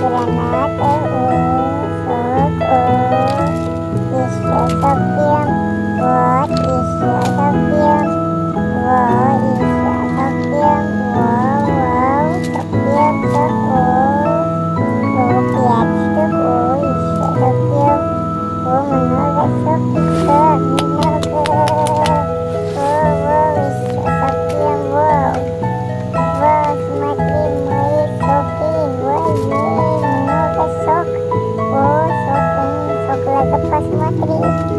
Granate, 好多